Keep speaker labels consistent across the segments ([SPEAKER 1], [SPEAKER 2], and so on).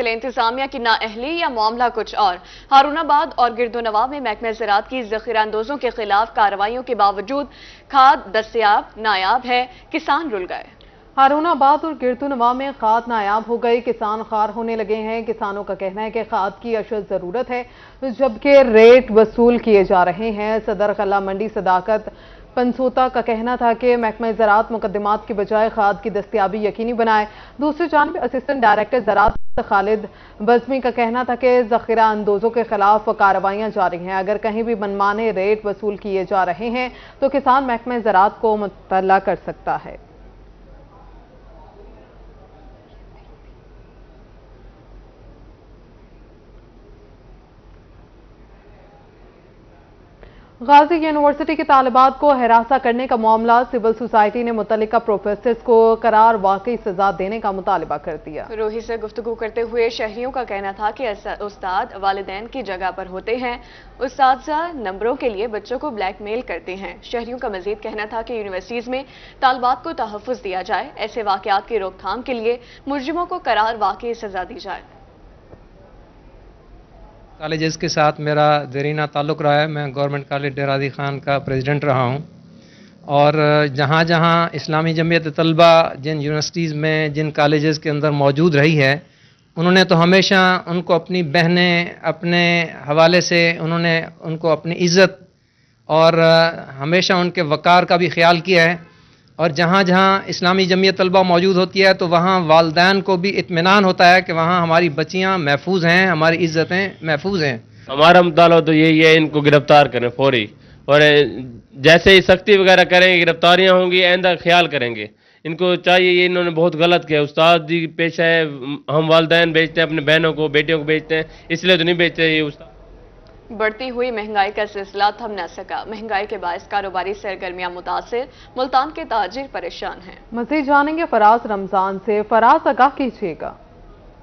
[SPEAKER 1] ज़िले इंतजामिया की नाअहली या मामला कुछ और। हारूनाबाद और गिरदोनवा में महकमे ज़रात की जखीरा अंदोजों के खिलाफ कार्रवाइयों के बावजूद खाद दस्तियाब नायाब है, किसान रुल गए।
[SPEAKER 2] हारूनाबाद और गिरदुनवा में खाद नायाब हो गई, किसान खार होने लगे हैं। किसानों का कहना है कि खाद की अशद ज़रूरत है, जबकि रेट वसूल किए जा रहे हैं। सदर खला मंडी सदाकत पंसोता का कहना था कि महकमा ज़रात मुकदमात की बजाय खाद की दस्तियाबी यकीनी बनाए। दूसरी जानब असिस्टेंट डायरेक्टर ज़रात खालिद। बजमी का कहना था कि जखीरा अंदोजों के खिलाफ कार्रवाइयाँ जारी हैं। अगर कहीं भी मनमाने रेट वसूल किए जा रहे हैं तो किसान महकमे ज़रात को मुतला कर सकता है। गाजी यूनिवर्सिटी के तालिबात को हरासा करने का मामला सिविल सोसाइटी ने मुतल प्रोफेसर को करार वाकई सजा देने का मुतालबा कर दिया।
[SPEAKER 1] रोही से गुफ्तु करते हुए शहरियों का कहना था कि उस्ताद वालदेन की जगह पर होते हैं। उस्ताद नंबरों के लिए बच्चों को ब्लैकमेल करते हैं। शहरियों का मजीद कहना था कि यूनिवर्सिटीज में तालबात को तहफ़ दिया जाए। ऐसे वाकत की रोकथाम के लिए मुलजिमों को करार वाकई सजा दी जाए।
[SPEAKER 3] कॉलेजेस के साथ मेरा देरीना ताल्लुक़ रहा है। मैं गवर्नमेंट कॉलेज डेरादी ख़ान का प्रेसिडेंट रहा हूँ। और जहाँ जहाँ इस्लामी जमीयत तलबा जिन यूनिवर्सिटीज़ में, जिन कॉलेजेस के अंदर मौजूद रही है, उन्होंने तो हमेशा उनको अपनी बहनें, अपने हवाले से उन्होंने उनको अपनी इज़्ज़त और हमेशा उनके वक़ार का भी ख्याल किया है। और जहाँ जहाँ इस्लामी जमीयत तलबा मौजूद होती है तो वहाँ वालदेन को भी इतमान होता है कि वहाँ हमारी बच्चियाँ महफूज हैं, हमारी इज़्ज़तें महफूज हैं।
[SPEAKER 4] हमारा मुताल तो यही है, इनको गिरफ़्तार करें फौरी। और जैसे ही सख्ती वगैरह करेंगे, गिरफ्तारियाँ होंगी, आइंदा ख्याल करेंगे। इनको चाहिए, ये इन्होंने बहुत गलत किया। उस्ताद जी पेशा है, हम वालदेन बेचते हैं, अपने बहनों को, बेटियों को बेचते हैं, इसलिए तो नहीं बेचते ये उस्ताद।
[SPEAKER 1] बढ़ती हुई महँगाई का सिलसिला थम न सका। महँगाई के बायस कारोबारी सरगर्मियाँ मुतासर। मुल्तान के ताजिर परेशान हैं।
[SPEAKER 2] मजीद जानेंगे फराज रमज़ान से। फराज आगाह कीजिएगा।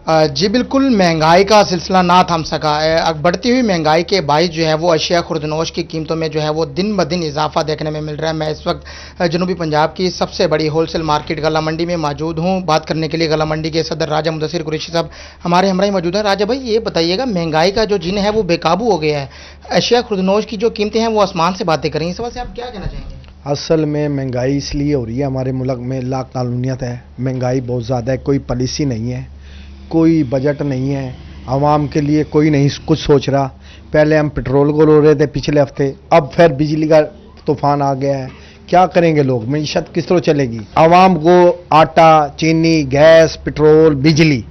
[SPEAKER 5] जी बिल्कुल, महँगाई का सिलसिला ना थम सका। है बढ़ती हुई महँगाई के बाईस जो है, वो अशिया खुर्दनोश की कीमतों में जो है, वो दिन ब दिन इजाफा देखने में मिल रहा है। मैं इस वक्त जनूबी पंजाब की सबसे बड़ी होलसेल मार्केट गला मंडी में मौजूद हूँ। बात करने के लिए गला मंडी के सदर राजा मुदसर कुरेशी साहब हमारे हमरा मौजूद हैं। राजा भाई, ये बताइएगा, महँगाई का जो जिन है, वो बेकाबू हो गया है। अशिया खुर्दनोश की जो कीमतें हैं, वो आसमान से बातें करेंगे इस वजह से आप क्या कहना चाहेंगे?
[SPEAKER 6] असल में महँगाई इसलिए हो रही है, हमारे मुल्क में लाख कानूनीत है। महँगाई बहुत ज़्यादा है, कोई पॉलिसी नहीं है। कोई बजट नहीं है। आवाम के लिए कोई नहीं कुछ सोच रहा। पहले हम पेट्रोल को रो रहे थे पिछले हफ़्ते। अब फिर बिजली का तूफ़ान आ गया है। क्या करेंगे लोग? मीशत किस तरह चलेगी? आवाम को आटा, चीनी, गैस, पेट्रोल, बिजली,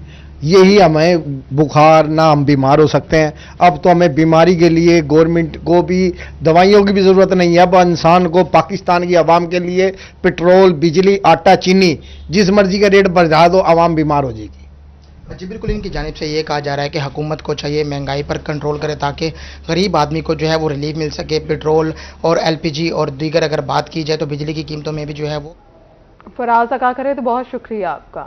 [SPEAKER 6] यही हमें बुखार ना हम बीमार हो सकते हैं। अब तो हमें बीमारी के लिए गवर्नमेंट को भी, दवाइयों की भी ज़रूरत नहीं है। अब इंसान को पाकिस्तान की आवाम के लिए पेट्रोल, बिजली, आटा, चीनी, जिस मर्ज़ी का रेट बढ़ा दो, आवाम बीमार हो जाएगी।
[SPEAKER 5] जी, बिल्कुल इनकी जानब से ये कहा जा रहा है कि हुकूमत को चाहिए महँगाई पर कंट्रोल करे ताकि गरीब आदमी को जो है वो रिलीफ मिल सके, पेट्रोल और एलपीजी और दीगर अगर बात की जाए तो बिजली की कीमतों में भी जो है वो
[SPEAKER 2] फराज अका करें तो बहुत शुक्रिया आपका।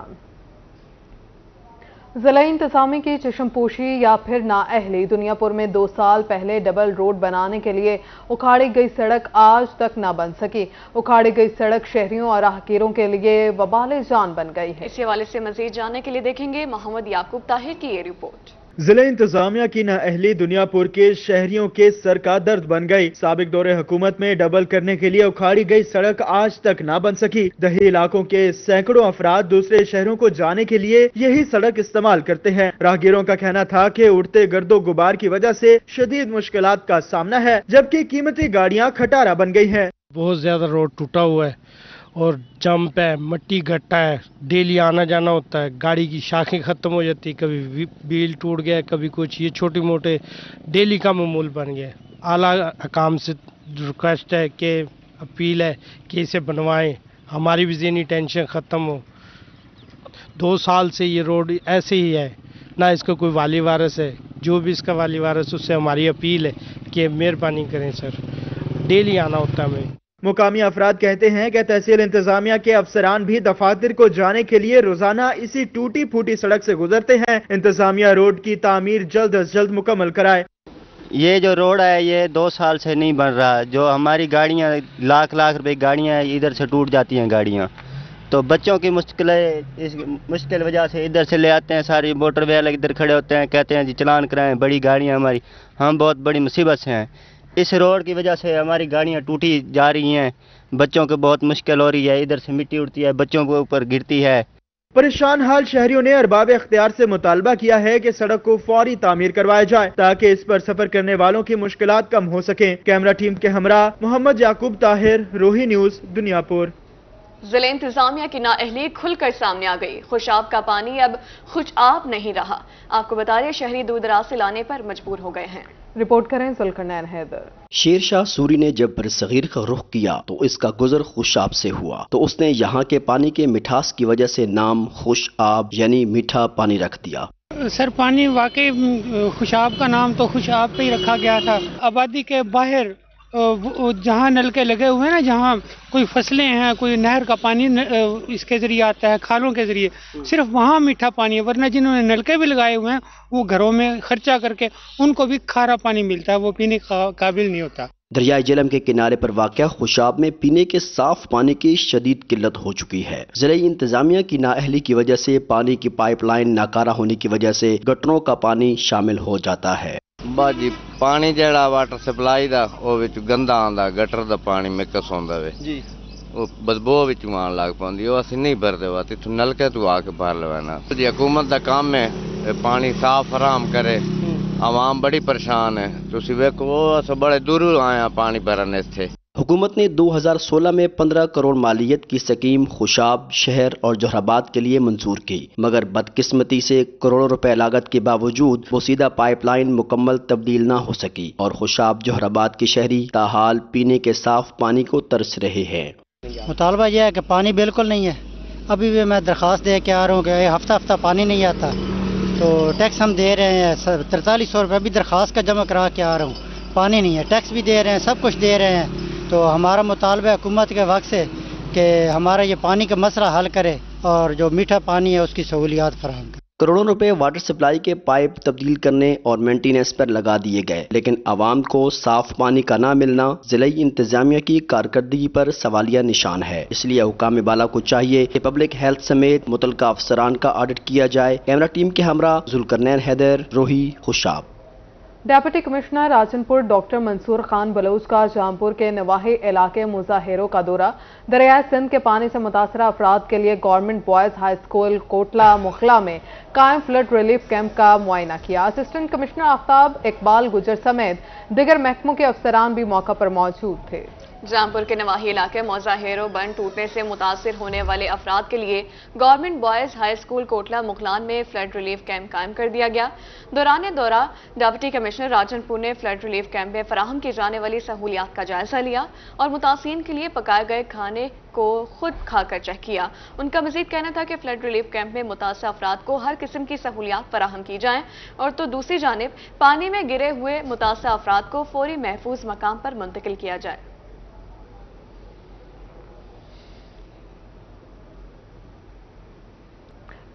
[SPEAKER 2] जिला इंतजामी की चशमपोशी या फिर नाअहली दुनियापुर में दो साल पहले डबल रोड बनाने के लिए उखाड़ी गई सड़क आज तक ना बन सकी। उखाड़ी गई सड़क शहरियों और राहगीरों के लिए वबाले जान बन गई है।
[SPEAKER 1] इस हवाले से मजीद जानने के लिए देखेंगे मोहम्मद याकूब ताहिर की ये रिपोर्ट।
[SPEAKER 7] ज़िले इंतजामिया की नाअहली दुनियापुर के शहरियों के सर का दर्द बन गई। सबक दौरे हुकूमत में डबल करने के लिए उखाड़ी गई सड़क आज तक ना बन सकी। दही इलाकों के सैकड़ों अफराद दूसरे शहरों को जाने के लिए यही सड़क इस्तेमाल करते हैं। राहगीरों का कहना था कि उड़ते गर्दो गुबार की वजह से शदीद मुश्किल का सामना है, जबकि कीमती गाड़ियाँ खटारा बन गई है।
[SPEAKER 8] बहुत ज़्यादा रोड टूटा हुआ है। और जंप है, मट्टी गट्टा है, डेली आना जाना होता है, गाड़ी की शाखें ख़त्म हो जाती है, कभी व्हील टूट गया, कभी कुछ, ये छोटे मोटे डेली का मामूल बन गया आला काम से रिक्वेस्ट है कि, अपील है कि इसे बनवाएँ, हमारी भी जहनी टेंशन ख़त्म हो। दो साल से ये रोड ऐसे ही है, ना इसका कोई वाली वारस है, जो भी इसका वाली वारस उससे हमारी अपील है कि मेहरबानी करें, सर। डेली आना होता है हमें।
[SPEAKER 7] मुकामी अफराद कहते हैं कि तहसील इंतजामिया के अफसरान भी दफातर को जाने के लिए रोज़ाना इसी टूटी फूटी सड़क से गुजरते हैं। इंतजामिया रोड की तामीर जल्द अज जल्द मुकम्मल कराए।
[SPEAKER 9] ये जो रोड है, ये दो साल से नहीं बन रहा जो हमारी गाड़ियाँ लाख लाख रुपए गाड़ियाँ इधर से टूट जाती हैं गाड़ियाँ। तो बच्चों की मुश्किलें, इस मुश्किल वजह से इधर से ले आते हैं सारी मोटर वाले इधर खड़े होते हैं, कहते हैं जी, चलान कराएँ, बड़ी गाड़ियाँ हमारी। हम बहुत बड़ी मुसीबत से हैं। इस रोड की वजह से हमारी गाड़ियाँ टूटी जा रही हैं। बच्चों को बहुत मुश्किल हो रही है। इधर से मिट्टी उड़ती है, बच्चों के ऊपर गिरती है।
[SPEAKER 7] परेशान हाल शहरियों ने अरबाब अख्तियार से मुतालबा किया है कि सड़क को फौरी तामीर करवाया जाए, ताकि इस पर सफ़र करने वालों की मुश्किल कम हो सके। कैमरा टीम के हमरा, मोहम्मद याकूब ताहिर, रोही न्यूज़, दुनियापुर।
[SPEAKER 1] ज़िले इंतजामिया की नाअहली खुलकर सामने आ गई। खुशाब का पानी अब खुश खुशाब नहीं रहा। आपको बता दें शहरी दूर दराज से लाने पर मजबूर हो गए हैं।
[SPEAKER 2] रिपोर्ट करें जुल्करनैन हैदर।
[SPEAKER 10] शेर शाह सूरी ने जब बरसगीर का रुख किया तो इसका गुजर खुशाब से हुआ। तो उसने यहाँ के पानी के मिठास की वजह से नाम खुश आब यानी मीठा पानी रख दिया।
[SPEAKER 11] सर पानी वाकई खुशाब का नाम तो खुशाब पे ही रखा गया था। आबादी के बाहर जहाँ नलके लगे हुए हैं ना जहाँ कोई फ़सलें हैं कोई नहर का पानी इसके ज़रिए आता है खालों के ज़रिए सिर्फ़ वहाँ मीठा पानी है वरना जिन्होंने नलके भी लगाए हुए हैं वो घरों में खर्चा करके उनको भी खारा पानी मिलता है वो पीने का काबिल नहीं होता।
[SPEAKER 10] दरियाई जेलम के किनारे पर वाक़ खुशाब में पीने के साफ़ पानी की शदीद किल्लत हो चुकी है। ज़िले इंतजामिया की नाअहली की वजह से पानी की पाइपलाइन नाकारा होने की वजह से गटरों का पानी शामिल हो जाता है।
[SPEAKER 12] ਬਾਜੀ ਪਾਣੀ ਜਿਹੜਾ ਵਾਟਰ ਸਪਲਾਈ ਦਾ ਉਹ ਵਿੱਚ ਗੰਦਾ ਆਉਂਦਾ ਗਟਰ ਦਾ ਪਾਣੀ ਮਿਕਸ ਹੁੰਦਾ ਵੇ ਜੀ ਉਹ ਬਦਬੂ ਵਿੱਚ ਆਉਣ ਲੱਗ ਪੈਂਦੀ ਉਹ ਅਸੀਂ ਨਹੀਂ ਭਰਦੇ ਵਾ ਤੇ ਨਲਕੇ ਤੋਂ ਆ ਕੇ ਭਰ ਲਵਾਣਾ ਜੀ ਹਕੂਮਤ ਦਾ ਕੰਮ ਹੈ ਪਾਣੀ ਸਾਫ਼ ਫਰਾਮ ਕਰੇ ਆਵਾਮ ਬੜੀ ਪਰੇਸ਼ਾਨ ਹੈ ਤੁਸੀਂ ਵੇਖੋ ਉਹ ਅਸੀਂ ਬੜੇ ਦੂਰੋਂ ਆਏ ਆ ਪਾਣੀ ਭਰਨ ਇੱਥੇ
[SPEAKER 10] हुकूमत ने 2016 में 15 करोड़ मालियत की स्कीम, खुशाब, शहर और जहराबाद के लिए मंजूर की। मगर बदकिस्मती से करोड़ों रुपए लागत के बावजूद वो सीधा पाइपलाइन मुकम्मल तब्दील न हो सकी और खुशाब, जहराबाद की शहरी ताहाल पीने के साफ़ पानी को तरस रहे हैं।
[SPEAKER 13] मुतालबा यह है कि पानी बिल्कुल नहीं है। अभी भी मैं दरख्वास्त दे के आ रहा हूँ कि हफ़्ता हफ़्ता पानी नहीं आता। तो टैक्स हम दे रहे हैं तरतालीस सौ रुपये अभी दरख्वास्त का जमा करा के आ रहा हूँ। पानी नहीं है, टैक्स भी दे रहे हैं, सब कुछ दे रहे हैं। तो हमारा मुतालबा हुकूमत के वक्त से कि हमारा ये पानी का मसला हल करे और जो मीठा पानी है उसकी सहूलियात फराम करे।
[SPEAKER 10] करोड़ों रुपए वाटर सप्लाई के पाइप तब्दील करने और मेंटेनेंस पर लगा दिए गए, लेकिन आवाम को साफ़ पानी का ना मिलना ज़िले इंतजामिया की कारकर्दगी पर सवालिया निशान है। इसलिए हुकाम बाला को चाहिए कि पब्लिक हेल्थ समेत मुतल अफसरान का ऑडिट किया जाए। कैमरा टीम के हमरा Zulqarnain Haider, Rohi, Khushab.
[SPEAKER 2] Deputy commissioner Rajanpur doctor Mansoor Khan Baloch का जामपुर के नवाही इलाके मुजाहिरों का दौरा। दरिया सिंध के पानी से मुतासर अफराद के लिए government boys high school Kotla Mukhla में कायम फ्लड रिलीफ कैंप का मुआयना किया। असिस्टेंट कमिश्नर आफ्ताब इकबाल गुजर समेत दिगर महकमों के अफसरान भी मौका पर मौजूद थे।
[SPEAKER 1] जामपुर के नवाही इलाके मौजाहेरो बंद टूटने से मुतासर होने वाले अफराद के लिए government boys high school Kotla Mukhlan में फ्लड रिलीफ कैंप कायम कर दिया गया। दौरान दौरा डिप्टी कमिश्नर राजनपुर ने फ्लड रिलीफ कैंप में फराहम की जाने वाली सहूलियात का जायजा लिया और मुतासिन के लिए पकाए गए खाने को खुद खाकर चेक किया। उनका मजीद कहना था कि फ्लड रिलीफ कैंप में मुतासर अफराद को हर किस्म की सहूलियात फराहम की जाएँ और तो दूसरी जानब, पानी में गिरे हुए मुतासर अफराद को फौरी महफूज मकाम पर मुंतकिल किया जाए।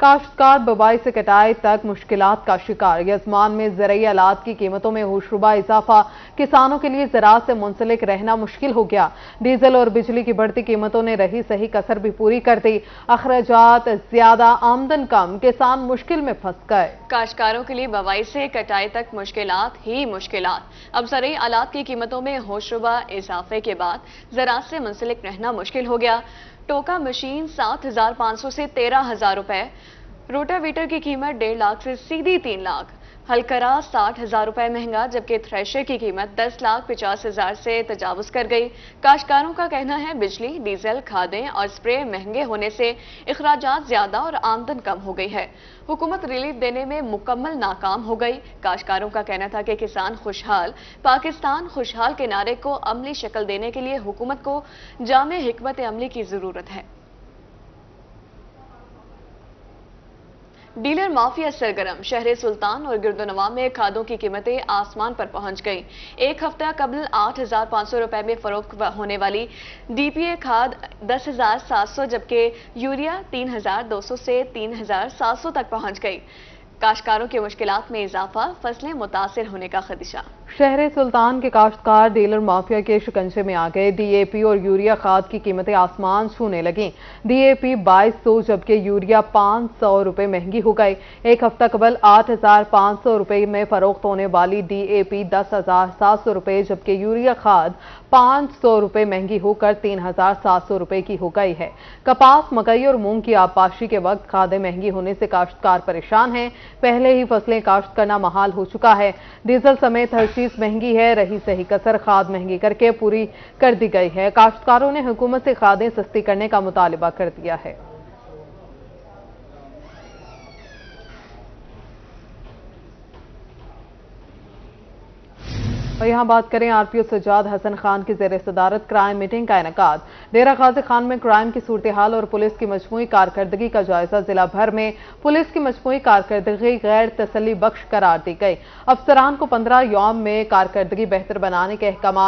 [SPEAKER 2] काश्तकार बबाई से कटाई तक मुश्किल का शिकार। यजमान में ज़रिए आलात की कीमतों में होशरुबा इजाफा। किसानों के लिए ज़रात से मुंसलिक रहना मुश्किल हो गया। डीजल और बिजली की बढ़ती कीमतों ने रही सही कसर भी पूरी कर दी। अखराजात ज़्यादा आमदन कम। किसान मुश्किल में फंस गए।
[SPEAKER 1] काश्तकारों के लिए बवाई से कटाई तक मुश्किल ही मुश्किल अब ज़रिए आलात की कीमतों में होशरुबा इजाफे के बाद ज़रात से मुंसलिक रहना मुश्किल हो गया। टोका मशीन सात हज़ार पाँच सौ से तेरह हज़ार रुपए। रोटावीटर की कीमत डेढ़ लाख से सीधी तीन लाख। हलकरा साठ हज़ार रुपए महँगा, जबकि थ्रेशर की कीमत दस लाख पचास हज़ार से तजावज कर गई। काश्तकारों का कहना है, बिजली, डीजल, खादें और स्प्रे महँगे होने से अखराज ज़्यादा और आमदन कम हो गई है। हुकूमत रिलीफ देने में मुकम्मल नाकाम हो गई। काश्तकारों का कहना था कि किसान खुशहाल, पाकिस्तान खुशहाल के नारे को अमली शक्ल देने के लिए हुकूमत को जाम हमत अमली की ज़रूरत है। डीलर माफिया सरगरम, शहर सुल्तान और गिरदोनवा में खादों की कीमतें आसमान पर पहुँच गईं। एक हफ़्ता कबल आठ हज़ार पाँच सौ रुपए में फरोख्त होने वाली डीपीए खाद दस हज़ार सात सौ, जबकि यूरिया तीन हज़ार दो सौ से तीन हज़ार सात सौ तक पहुँच गई। काश्तकारों की मुश्किल में इजाफा, फ़सलें मुतासर होने का खदशा।
[SPEAKER 2] शहर सुल्तान के काश्तकार डीलर माफिया के शिकंजे में आ गए। डीएपी और यूरिया खाद की कीमतें आसमान छूने लगी। डीएपी बाईस सौ, जबकि यूरिया पाँच सौ रुपये महँगी हो गई। एक हफ़्ता कबल आठ हज़ार पाँच सौ रुपये में फरोख्त होने वाली डीएपी दस हज़ार सात सौ रुपये जबकि यूरिया खाद पाँच सौ रुपए महँगी होकर तीन हज़ार सात सौ रुपए की हो गई है। कपास, मकई और मूंग की आबपाशी के वक्त खादें महँगी होने से काश्तकार परेशान हैं। पहले ही फ़सलें काश्त करना महाल हो चुका है। डीजल समेत हर चीज़ महँगी है। रही सही कसर खाद महँगी करके पूरी कर दी गई है। काश्तकारों ने हुकूमत से खादें सस्ती करने का मुतालबा कर दिया है। और यहाँ बात करें आरपीओ सजाद हसन खान की जेर सदारत क्राइम मीटिंग का इनका। डेरा गाजी खान में क्राइम की सूरत हाल और पुलिस की मजमू कारकर्दगी का जायजा जिला भर में पुलिस की मजमू कारकर्दगी गैर तसली बख्श करार दी गई। अफसरान को पंद्रह यौम में कारकर्दगी बेहतर बनाने के अहकाम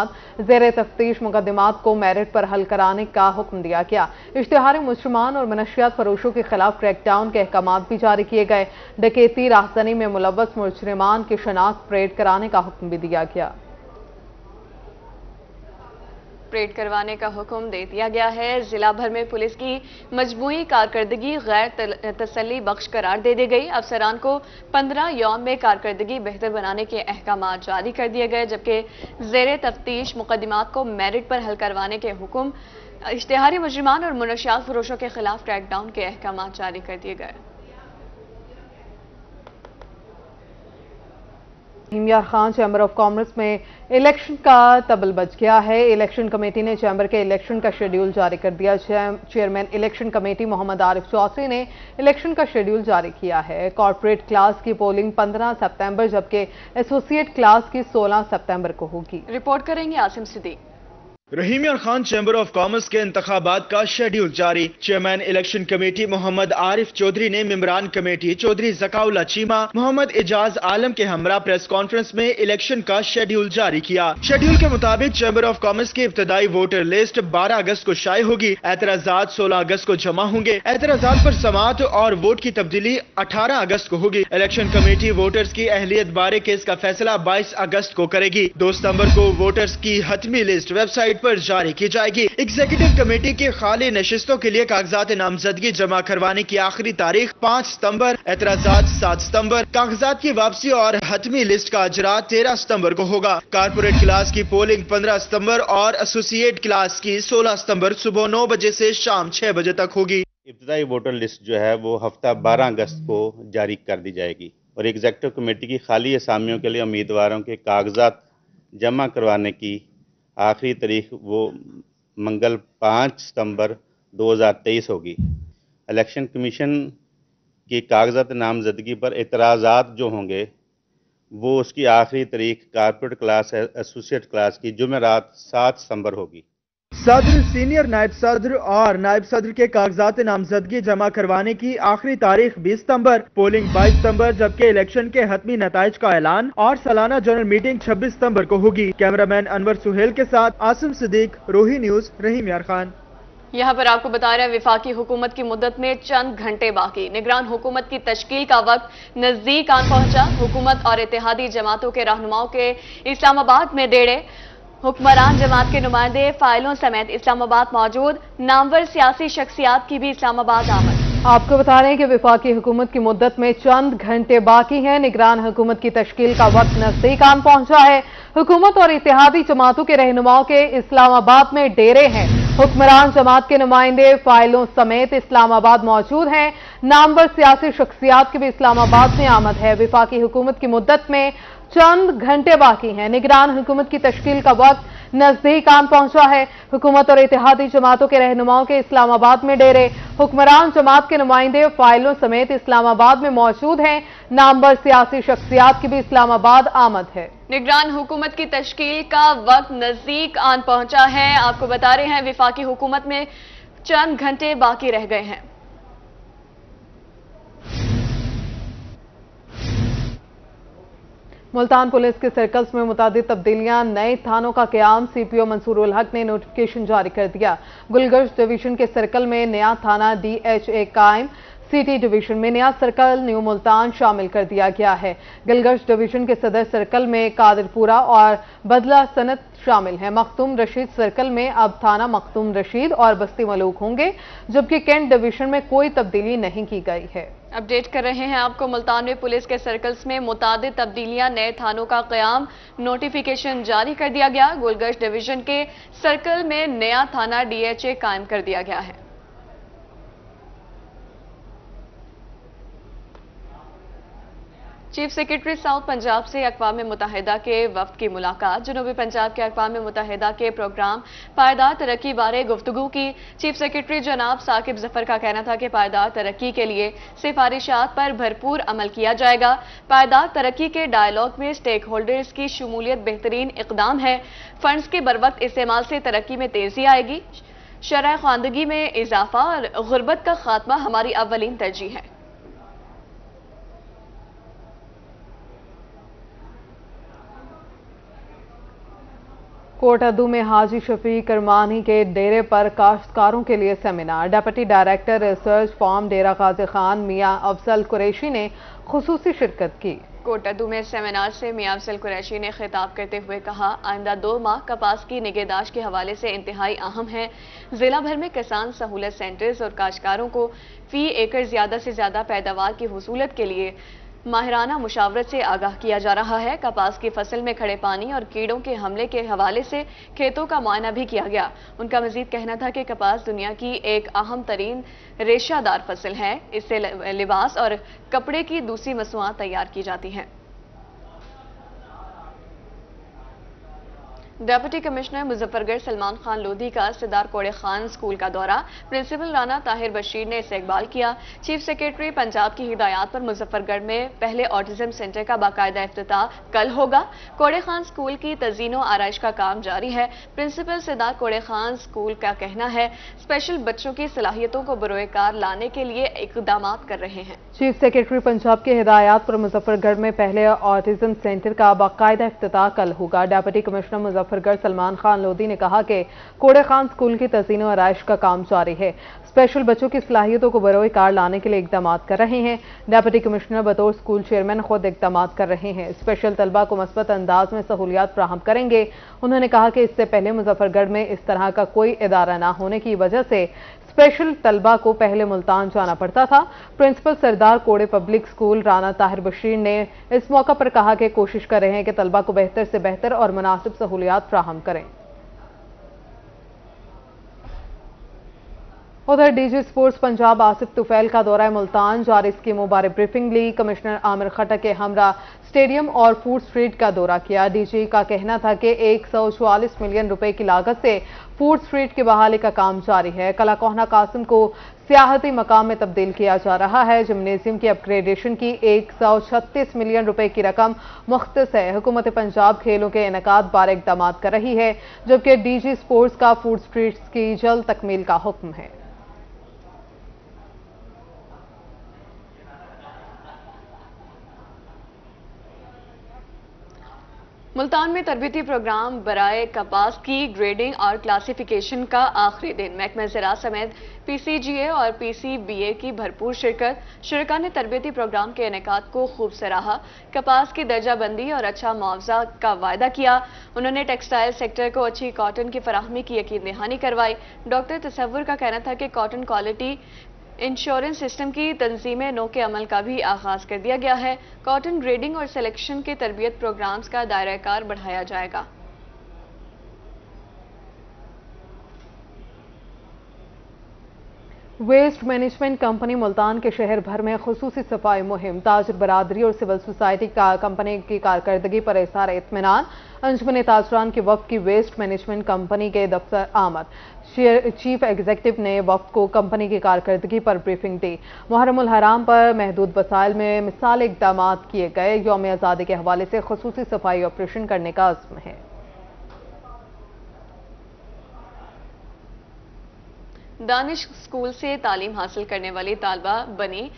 [SPEAKER 2] जेर तफ्तीश मुकदमात को मेरिट पर हल कराने का हुक्म दिया गया। इश्तहारी मुसलमान और मनशियात फरोशों के खिलाफ क्रैकडाउन के अहकाम भी जारी किए गए। डकेती राहजनी में मुलवस मुजरमान की शनाख्त परेड कराने का हुक्म भी दिया गया।
[SPEAKER 1] परेड करवाने का हुक्म दे दिया गया है। जिला भर में पुलिस की मजमूई कारकर्दगी, गैर तसली बख्श करार दे दी गई। अफसरान को पंद्रह यौम में कारकर्दगी बेहतर बनाने के अहकाम जारी कर दिए गए, जबकि जेर तफ्तीश मुकदमात को मेरिट पर हल करवाने के हुक्म इश्तहारी मुजरमान और मुनशियात फरोशों के खिलाफ क्रैकडाउन के अहकाम जारी कर दिए गए।
[SPEAKER 2] Rahimyar Khan chamber of commerce में इलेक्शन का तबल बच गया है। इलेक्शन कमेटी ने चैंबर के इलेक्शन का शेड्यूल जारी कर दिया। Chairman election committee Mohammad Arif Chaudhry ने इलेक्शन का शेड्यूल जारी किया है। कॉरपोरेट क्लास की पोलिंग 15 सितंबर, जबकि एसोसिएट क्लास की 16 सितंबर को होगी।
[SPEAKER 1] रिपोर्ट करेंगे Asim Siddique
[SPEAKER 7] Rahimyar Khan chamber of commerce के इंतबात का शेड्यूल जारी। Chairman election committee Mohammad Arif Chaudhry ने मेम्बरान कमेटी चौधरी जकाउला चीमा, मोहम्मद एजाज आलम के हमरा प्रेस कॉन्फ्रेंस में इलेक्शन का शेड्यूल जारी किया। शेड्यूल के मुताबिक चैम्बर ऑफ़ कॉमर्स की इब्तदाई वोटर लिस्ट बारह अगस्त को शाये होगी। एतराजात सोलह अगस्त को जमा होंगे। एतराजात आरोप समात और वोट की तब्दीली अठारह अगस्त को होगी। इलेक्शन कमेटी वोटर्स की अहलियत बारे केस का फैसला बाईस अगस्त को करेगी। दो सितंबर को वोटर्स की हतमी लिस्ट वेबसाइट वेबसाइट पर जारी की जाएगी। एग्जीक्यूटिव कमेटी की खाली नशस्तों के लिए कागजात नामजदगी जमा करवाने की आखिरी तारीख पाँच सितंबर एतराजात सात सितंबर कागजात की वापसी और हतमी लिस्ट का अजरा तेरह सितंबर को होगा। कारपोरेट क्लास की पोलिंग पंद्रह सितंबर और एसोसिएट क्लास की सोलह सितंबर सुबह नौ बजे ऐसी शाम छह बजे तक होगी।
[SPEAKER 14] इब्तदाई वोटर लिस्ट जो है, वो हफ़्ता बारह अगस्त को जारी कर दी जाएगी। और एग्जेक्टिव कमेटी की खाली असामियों के लिए उम्मीदवारों के कागजात जमा करवाने की आखिरी तारीख वो मंगल पाँच सितंबर 2023 होगी। इलेक्शन कमीशन की कागजात नामजदगी पर एतराज़ात जो होंगे, वो उसकी आखिरी तारीख कारपोरेट क्लास एसोसिएट क्लास की जुमेरात सात सितंबर होगी।
[SPEAKER 7] सदर सीनियर नायब सदर और नायब सदर के कागजात नामजदगी जमा करवाने की आखिरी तारीख 20 सितंबर, पोलिंग 22 सितंबर, जबकि इलेक्शन के हतमी नतज का ऐलान और सालाना जनरल मीटिंग 26 सितंबर को होगी। कैमरामैन अनवर सुहेल के साथ आसिम सिद्दीक, रोही न्यूज़, रहीम यार खान।
[SPEAKER 1] यहाँ पर आपको बता रहे हैं, विफाकी हुकूमत की मुद्दत में चंद घंटे बाकी। निगरान हुकूमत की तश्कील का वक्त नज़दीक आन पहुँचा। हुकूमत और इतिहादी जमातों के रहनुमाओं के इस्लामाबाद में डेढ़े हुक्मरान जमात के नुमाइंदे फाइलों समेत इस्लामाबाद मौजूद, नामवर सियासी शख्सियात की भी इस्लामाबाद आमद।
[SPEAKER 2] आपको बता रहे हैं कि विफाकी हुकूमत की मुद्दत में चंद घंटे बाकी हैं। निगरान हुकूमत की तश्कील का वक्त नज़दीक आन पहुँचा है। हुकूमत और इतिहादी जमातों के रहनुमाओं के इस्लामाबाद में डेरे हैं। हुक्मरान जमात के नुमाइंदे फाइलों समेत इस्लामाबाद मौजूद हैं। नामवर सियासी शख्सियात की भी इस्लामाबाद में आमद है। विफाकी हुकूमत की मुद्दत में चंद घंटे बाकी हैं। निगरान हुकूमत की तश्कील का वक्त नज़दीक आन पहुँचा है। हुकूमत और इतिहादी जमातों के रहनुमाओं के इस्लामाबाद में डेरे। हुक्मरान जमात के नुमाइंदे फाइलों समेत इस्लामाबाद में मौजूद हैं। नामवर सियासी शख्सियात की भी इस्लामाबाद आमद है।
[SPEAKER 1] निगरान हुकूमत की तश्कील का वक्त नज़दीक आन पहुँचा है। आपको बता रहे हैं, विफाकी हुकूमत में चंद घंटे बाकी रह गए हैं।
[SPEAKER 2] मुल्तान पुलिस के सर्कल्स में मुताद तब्दीलियाँ, नए थानों का क्याम, सीपीओ मंसूर उल हक ने नोटिफिकेशन जारी कर दिया। गुलगर्ज डिवीज़न के सर्कल में नया थाना डीएचए कायम सिटी डिवीज़न में नया सर्कल न्यू मुल्तान शामिल कर दिया गया है। गिलगर्ज डिवीज़न के सदर सर्कल में कादिरपुरा और बदला सनत शामिल है। मखतूम रशीद सर्कल में अब थाना मखतूम रशीद और बस्ती मलूक होंगे, जबकि कैंट डिवीज़न में कोई तब्दीली नहीं की गई है।
[SPEAKER 1] अपडेट कर रहे हैं आपको, मुल्तान में पुलिस के सर्कल्स में मुताद तब्दीलियाँ, नए थानों का क्याम नोटिफिकेशन जारी कर दिया गया। गुलगश डिवीज़न के सर्कल में नया थाना डीएचए कायम कर दिया गया है। चीफ सेक्रेटरी साउथ पंजाब से अकवा मुतहदा के वफद की मुलाकात। जनूबी पंजाब के अकवा मुतहदा के प्रोग्राम पायदार तरक्की बारे गुफ्तगु की। चीफ सेक्रेटरी जनाब साकिब ज़फ़र का कहना था कि पायदार तरक्की के लिए सिफारिशात पर भरपूर अमल किया जाएगा। पायदार तरक्की के डायलॉग में स्टेक होल्डर्स की शमूलियत बेहतरीन इकदाम है। फंड्स के बर वक्त इस्तेमाल से तरक्की में तेज़ी आएगी। शरह खानदगी में इजाफा और गुर्बत का खात्मा हमारी अवलिन तरजीह है।
[SPEAKER 2] कोटअदू में हाजी शफी करमानी के डेरे पर काश्तकारों के लिए seminar. Deputy director research farm Dera Ghazi Khan Mian Afzal Qureshi ने खसूसी शिरकत की।
[SPEAKER 1] कोटअदू में सेमिनार से मियाँ अफसल कुरैशी ने खिताब करते हुए कहा, आइंदा दो माह कपास की निगहदाश्त के हवाले से इंतहाई अहम है। जिला भर में किसान सहूलत सेंटर्स और काश्तकारों को फ़ी एकड़ ज़्यादा से ज़्यादा पैदावार की हसूलत के लिए माहिराना मुशावरत से आगाह किया जा रहा है। कपास की फ़सल में खड़े पानी और कीड़ों के हमले के हवाले से खेतों का मुआयना भी किया गया। उनका मजीद कहना था कि कपास दुनिया की एक अहम तरीन रेशादार फ़सल है। इससे लिबास और कपड़े की दूसरी मसनुआत तैयार की जाती हैं। डेप्यूटी कमिश्नर मुजफ्फरगढ़ सलमान खान लोधी का सिदार कोड़े खान स्कूल का दौरा। प्रिंसिपल राना ताहिर बशीर ने इस्तेबाल किया। चीफ सेक्रेटरी पंजाब की हिदायत पर मुजफ्फरगढ़ में पहले ऑटिज्म सेंटर का बाकायदा अफ्ताह कल होगा। कोड़े खान स्कूल की तजीनो आरइश का काम जारी है। प्रिंसिपल सिदार कोड़े खान स्कूल का कहना है स्पेशल बच्चों की सलाहियतों को बरोकार लाने के लिए इकदाम कर रहे हैं।
[SPEAKER 2] चीफ सेक्रेटरी पंजाब की हिदायत पर मुजफ्फरगढ़ में पहले ऑटिज्म सेंटर का बाकायदा अफ्ताह कल होगा। डेप्यूटी कमिश्नर मुजफ्फरगढ़ सलमान खान लोधी ने कहा कि कोड़े खान स्कूल की तजीनो आरइश का काम जारी है। स्पेशल बच्चों की सलाहियतों को बरोए कार लाने के लिए इकदाम कर रहे हैं। डेप्यूटी कमिश्नर बतौर स्कूल चेयरमैन खुद इकदाम कर रहे हैं। स्पेशल तलबा को मस्बत अंदाज में सहूलियात फ्राहम करेंगे। उन्होंने कहा कि इससे पहले मुजफ्फरगढ़ में इस तरह का कोई इदारा ना होने की वजह से स्पेशल तलबा को पहले मुल्तान जाना पड़ता था। Principal Sardar Kaure public school Rana Tahir Bashir ने इस मौका पर कहा कि कोशिश कर रहे हैं कि तलबा को बेहतर से बेहतर और मुनासिब सहूलियात फ्राहम करें। उधर डीजी स्पोर्ट्स पंजाब आसिफ तुफैल का दौरा मुल्तान, जारी स्कीमों बारे ब्रीफिंग ली। कमिश्नर आमिर खटक के हमरा स्टेडियम और फ़ूड स्ट्रीट का दौरा किया। डीजी का कहना था कि एक मिलियन रुपए की लागत से फ़ूड स्ट्रीट की बहाली का काम जारी है। कला कोहना कासिम को सियाहती मकाम में तब्दील किया जा रहा है। जिमनेजियम की अपग्रेडेशन की एक मिलियन रुपए की रकम मुख्त है। हुकूमत पंजाब खेलों के इनका बारे इकदाम कर रही है, जबकि डीजी स्पोर्ट्स का फ़ूड स्ट्रीट्स की जल्द तकमील का हुक्म है।
[SPEAKER 1] मुल्तान में तरबती प्रोग्राम बराए कपास की ग्रेडिंग और क्लासिफिकेशन का आखिरी दिन। महकमा ज़रा समेत पीसीजीए और पीसीबीए की भरपूर शिरकत। शुरा ने तरबती प्रोग्राम के इनका को खूब सराहा। कपास की दर्जाबंदी और अच्छा मुआवजा का वायदा किया। उन्होंने टेक्सटाइल सेक्टर को अच्छी कॉटन की फराहमी की यकीन दहानी करवाई। डॉक्टर तस्वुर का कहना था कि कॉटन क्वालिटी इंश्योरेंस सिस्टम की तंजीम नो के अमल का भी आगाज़ कर दिया गया है। कॉटन ग्रेडिंग और सिलेक्शन के तरबियत प्रोग्राम्स का दायरा कार बढ़ाया जाएगा।
[SPEAKER 2] वेस्ट मैनेजमेंट कंपनी मुल्तान के शहर भर में खसूसी सफ़ाई मुहिम। ताजर बरदरी और सिविल सोसाइटी का कंपनी की कारकर्दगी पर इसार इतमान अंजमन ताजरान के वफ की वेस्ट मैनेजमेंट कंपनी के दफ्तर आमद। चीफ एग्जीक्यूटिव ने वफ को कंपनी की कारकर्दगी पर ब्रीफिंग दी। मुहरम हराम पर महदूद वसाइल में मिसाल इकदाम किए गए। योम आज़ादी के हवाले से खसूसी सफ़ाई ऑपरेशन करने का अज़म है।
[SPEAKER 1] दानिश स्कूल से तालीम हासिल करने वाली तालबा बनी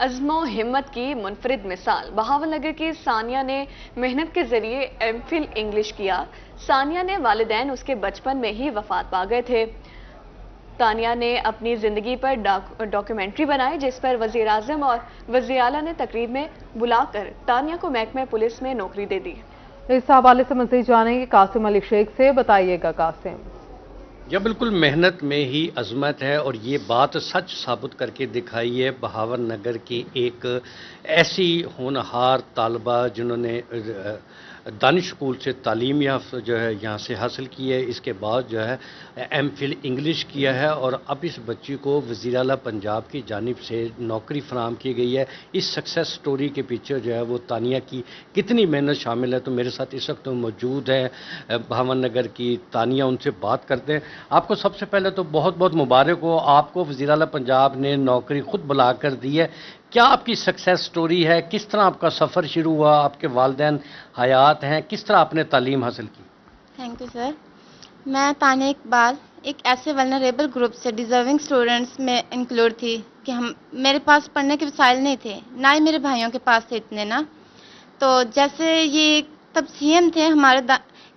[SPEAKER 1] अजमो हिम्मत की मुनफरद मिसाल। बहावल नगर की सानिया ने मेहनत के ज़रिए एम फिल इंग्लिश किया। सानिया ने वालदेन उसके बचपन में ही वफात पा गए थे। तानिया ने अपनी ज़िंदगी पर डॉक्यूमेंट्री बनाई, जिस पर वज़ीर आज़म और वजी अला ने तकरीब में बुलाकर तानिया को महकमे पुलिस में नौकरी दे दी।
[SPEAKER 2] इस हवाले से मजीद जानेंगे कासिम अली शेख से। बताइएगा कासिम।
[SPEAKER 15] यह बिल्कुल मेहनत में ही अजमत है और ये बात सच साबित करके दिखाई है बहावर नगर की एक ऐसी होनहार तालबा जिन्होंने दानिश स्कूल से तालीम याफ्त जो है यहाँ से हासिल की है। इसके बाद जो है एम फिल इंग्लिश किया है और अब इस बच्ची को वज़ी अला पंजाब की जानब से नौकरी फ्राहम की गई है। इस सक्सेस स्टोरी के पीछे जो है वो तानिया की कितनी मेहनत शामिल है? तो मेरे साथ इस वक्त मौजूद है भावन नगर की तानिया, उनसे बात करते हैं। आपको सबसे पहले तो बहुत बहुत मुबारक हो। आपको वज़ी अला पंजाब ने नौकरी खुद बुला कर दी है। क्या आपकी सक्सेस स्टोरी है? किस तरह आपका सफ़र शुरू हुआ? आपके वालदेन हयात हैं? किस तरह आपने तालीम हासिल की?
[SPEAKER 16] थैंक यू सर मैं तानिया इकबाल, एक ऐसे वनरेबल ग्रुप से डिज़र्विंग स्टूडेंट्स में इंक्लूड थी कि हम, मेरे पास पढ़ने के वसाइल नहीं थे, ना ही मेरे भाइयों के पास थे इतने, ना? तो जैसे ये, तब सीएम थे हमारे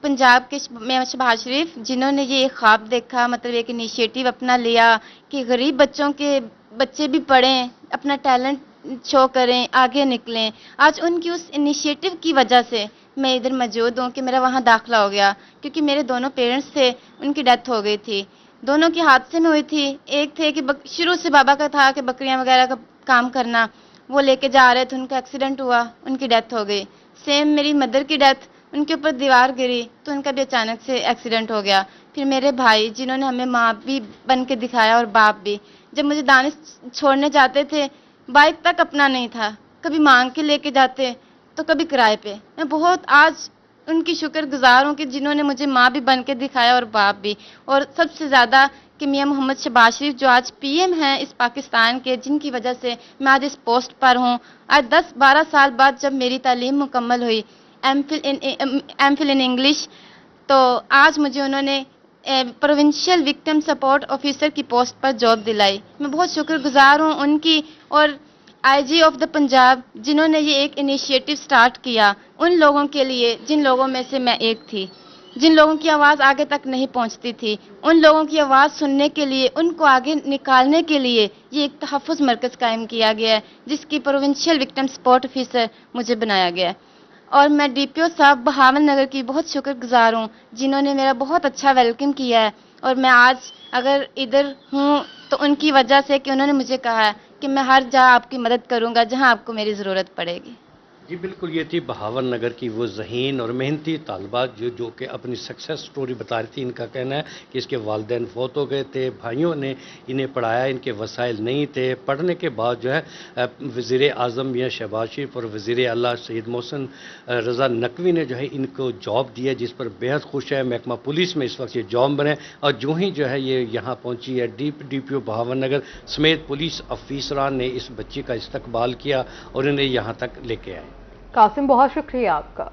[SPEAKER 16] पंजाब के शबाज शरीफ, जिन्होंने ये एक ख्वाब देखा मतलब एक इनिशिएटिव अपना लिया कि गरीब बच्चों के बच्चे भी पढ़ें, अपना टैलेंट शो करें, आगे निकलें। आज उनकी उस इनिशिएटिव की वजह से मैं इधर मौजूद हूँ कि मेरा वहाँ दाखिला हो गया, क्योंकि मेरे दोनों पेरेंट्स थे, उनकी डेथ हो गई थी। दोनों की हादसे में हुई थी। एक थे कि शुरू से बाबा का था कि बकरियाँ वगैरह का काम करना, वो लेके जा रहे थे, उनका एक्सीडेंट हुआ, उनकी डेथ हो गई। सेम मेरी मदर की डेथ उनके ऊपर दीवार गिरी तो उनका भी अचानक से एक्सीडेंट हो गया। फिर मेरे भाई, जिन्होंने हमें माँ भी बन के दिखाया और बाप भी, जब मुझे दानिश छोड़ने जाते थे, बाइक तक अपना नहीं था। कभी मांग के लेके जाते तो कभी किराए पे। मैं बहुत आज उनकी शुक्र गुजार हूँ कि जिन्होंने मुझे माँ भी बन के दिखाया और बाप भी। और सबसे ज़्यादा कि मियाँ मोहम्मद शबाज शरीफ, जो आज पीएम हैं इस पाकिस्तान के, जिनकी वजह से मैं आज इस पोस्ट पर हूँ। आज 10-12 साल बाद जब मेरी तालीम मुकम्मल हुई M Phil in M Phil in English तो आज मुझे उन्होंने प्रोविंशियल विक्टिम सपोर्ट ऑफिसर की पोस्ट पर जॉब दिलाई। मैं बहुत शुक्रगुजार हूँ उनकी और आईजी ऑफ़ द पंजाब जिन्होंने ये एक इनिशिएटिव स्टार्ट किया। उन लोगों के लिए, जिन लोगों में से मैं एक थी। जिन लोगों की आवाज़ आगे तक नहीं पहुँचती थी, उन लोगों की आवाज़ सुनने के लिए, उनको आगे निकालने के लिए ये एक तहफ़ मरकज़ कायम किया गया है, जिसकी प्रोविंशियल विक्टम सपोर्ट ऑफिसर मुझे बनाया गया है। और मैं डीपीओ साहब बहावन नगर की बहुत शुक्रगुजार हूँ, जिन्होंने मेरा बहुत अच्छा वेलकम किया है। और मैं आज अगर इधर हूँ तो उनकी वजह से कि उन्होंने मुझे कहा है कि मैं हर जगह आपकी मदद करूँगा, जहाँ आपको मेरी ज़रूरत पड़ेगी।
[SPEAKER 15] जी बिल्कुल, ये थी बहावर नगर की वो जहीन और मेहनती तालबा जो जो कि अपनी सक्सेस स्टोरी बता रही थी। इनका कहना है कि इसके वालदे फौत हो गए थे, भाइयों ने इन्हें पढ़ाया, इनके वसाइल नहीं थे। पढ़ने के बाद जो है वज़ी अजम या शहबाज शरीफ और वज़ी अल्लाह सईद मोहसन रज़ा नकवी ने जो है इनको जॉब दिया, जिस पर बेहद खुश है। महकमा पुलिस में इस वक्त ये जॉब बने और जो ही जो है ये यहाँ पहुँची है D D P O Bahawalnagar, समेत पुलिस अफीसरान ने इस बच्ची का इस्तबाल किया और इन्हें यहाँ तक लेके आए।
[SPEAKER 2] कासिम बहुत शुक्रिया आपका।